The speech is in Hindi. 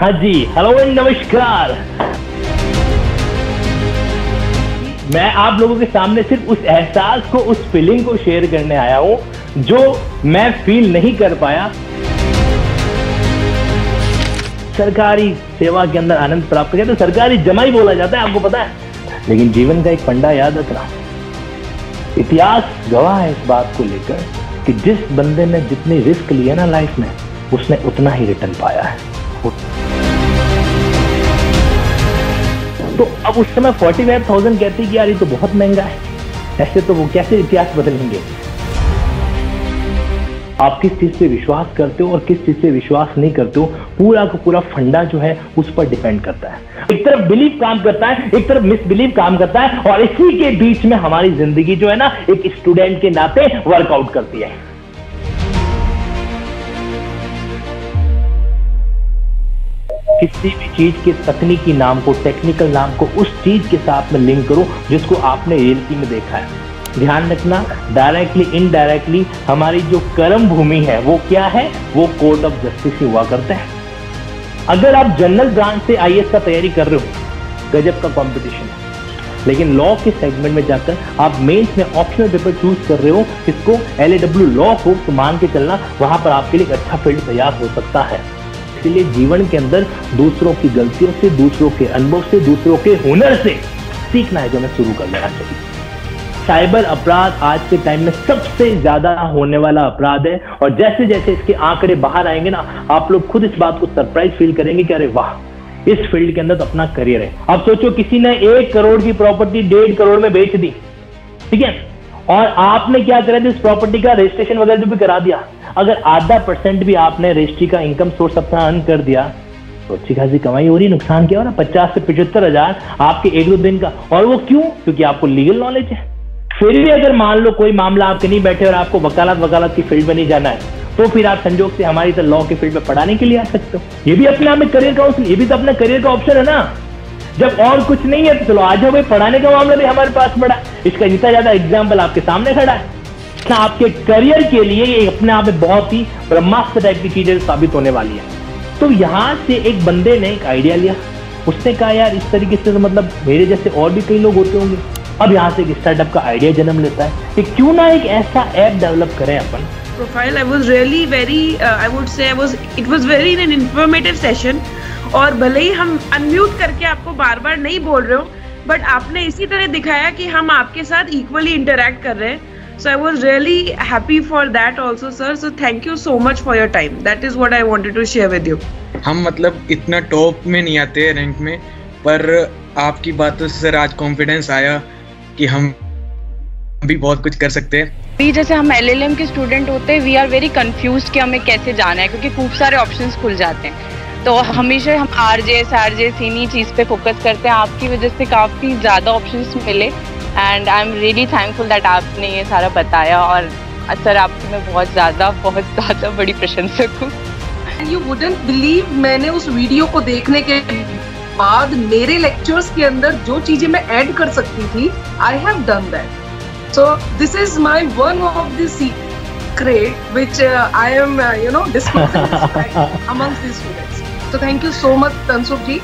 हाँ जी हेलो एंड नमस्कार। मैं आप लोगों के सामने सिर्फ़ उस एहसास को, उस फीलिंग को शेयर करने आया हूँ, जो मैं फील नहीं कर पाया। सरकारी सेवा के अंदर आनंद प्राप्त किया तो सरकारी जमा ही बोला जाता है, आपको पता है। लेकिन जीवन का एक फंडा याद रखना। इतिहास गवाह है इस बात को लेकर कि जिस बंदे ने जितनी रिस्क लिया ना लाइफ में, उसने उतना ही रिटर्न पाया है। तो अब उस समय फोर्टी फाइव थाउज़ेंड कहती कि यार ये तो बहुत महँगा है। ऐसे तो वो कैसे इतिहास बदलेंगे? आप किस चीज़ पे विश्वास करते हो और किस चीज़ पे विश्वास नहीं करते हो, पूरा का पूरा फंडा जो है उस पर डिपेंड करता है। एक तरफ़ बिलीव काम करता है, एक तरफ़ मिसबिलीव काम करता है, और इसी के बीच में हमारी ज़िंदगी जो है ना, एक स्टूडेंट के नाते वर्कआउट करती है। किसी भी चीज़ के तकनीकी नाम को टेक्निकल नाम को उस चीज़ के साथ में लिंक करो जिसको आपने रियलिटी में देखा है। ध्यान रखना डायरेक्टली इनडायरेक्टली हमारी जो कर्म भूमि है, वो क्या है? वो कोर्ट ऑफ़ जस्टिस ही हुआ करता है। अगर आप जनरल ब्रांच से आई का तैयारी कर रहे हो, गजब का कॉम्पिटिशन है। लेकिन लॉ के सेगमेंट में जाकर आप मेंस में ऑप्शनल पेपर चूज़ कर रहे हो किसको एल लॉ को तो मान के चलना, वहाँ पर आपके लिए एक अच्छा फ़ील्ड तैयार हो सकता है। इसलिए जीवन के अंदर दूसरों की गलतियों से, दूसरों के अनुभव से, दूसरों के हुनर से सीखना है जो हमें शुरू कर लेना चाहिए साइबर अपराध आज के टाइम में सबसे ज़्यादा होने वाला अपराध है और जैसे जैसे इसके आंकड़े बाहर आएँगे ना, आप लोग खुद इस बात को सरप्राइज़ फील करेंगे कि अरे वाह, इस फ़ील्ड के अंदर तो अपना करियर है। अब सोचो किसी ने एक करोड़ की प्रॉपर्टी डेढ़ करोड़ में बेच दी, ठीक है? और आपने क्या करा इस प्रॉपर्टी का रजिस्ट्रेशन वगैरह भी करा दिया अगर आधा परसेंट भी आपने रजिस्ट्री का इनकम सोर्स अपना अर्न कर दिया तो अच्छी खासी कमाई हो रही नुकसान क्या हो रहा पचास से पिछहत्तर हज़ार आपके एक दो दिन का। और वो क्यों? क्योंकि आपको लीगल नॉलेज है। फिर भी अगर मान लो कोई मामला आपके नहीं बैठे और आपको वकालत वकालत की फ़ील्ड में नहीं जाना है तो फिर आप संजोग से हमारी तरह लॉ के फ़ील्ड में पढ़ाने के लिए आ सकते हो। ये भी अपने आप में करियर काउंसिल ये भी तो अपना करियर का ऑप्शन है ना। जब और कुछ नहीं है तो चलो आज हो भाई पढ़ाने का मामला भी हमारे पास पड़ा इसका जितना ज़्यादा एग्ज़ाम्पल आपके सामने खड़ा है। आपके करियर के लिए ये अपने आप में बहुत ही ब्रह्मास्त्र टाइप की चीज़ें साबित होने वाली है। तो यहाँ से एक बंदे ने एक आइडिया लिया। उसने कहा, यार, इस तरीके से तो मतलब मेरे जैसे और भी कई लोग होते होंगे। अब यहाँ से एक स्टार्टअप का आइडिया जन्म लेता है कि क्यों ना एक ऐसा ऐप डेवलप करें अपन। Profile I was really very I would say I was it was very an informative session और भले ही हम अनम्यूट करके आपको बार बार नहीं बोल रहे हो बट आपने इसी तरह दिखाया कि हम आपके साथ इक्वली इंटरेक्ट कर रहे हैं। So I was really happy for that also sir so thank you so much for your time that is what I wanted to share with you हम मतलब इतना टॉप में नहीं आते रैंक में पर आपकी बातों से सर आज कॉन्फिडेंस आया कि हम भी बहुत कुछ कर सकते हैं। भी जैसे हम एल के स्टूडेंट होते हैं वी आर वेरी कंफ्यूज कि हमें कैसे जाना है क्योंकि खूब सारे ऑप्शंस खुल जाते हैं। तो हमेशा हम R J S R J S इन्हीं चीज़ पे फोकस करते हैं। आपकी वजह से काफ़ी ज़्यादा ऑप्शंस मिले। And I am really thankful that आपने ये सारा बताया और सर आपकी मैं बहुत ज़्यादा बहुत ज़्यादा बड़ी प्रशंसक हूँ यू वुडेंट बिलीव मैंने उस वीडियो को देखने के बाद मेरे लेक्चर्स के अंदर जो चीज़ें मैं ऐड कर सकती थी I have done that so this is my one of the secret which I am you know discussing amongst these students. So thank you so much tansuk ji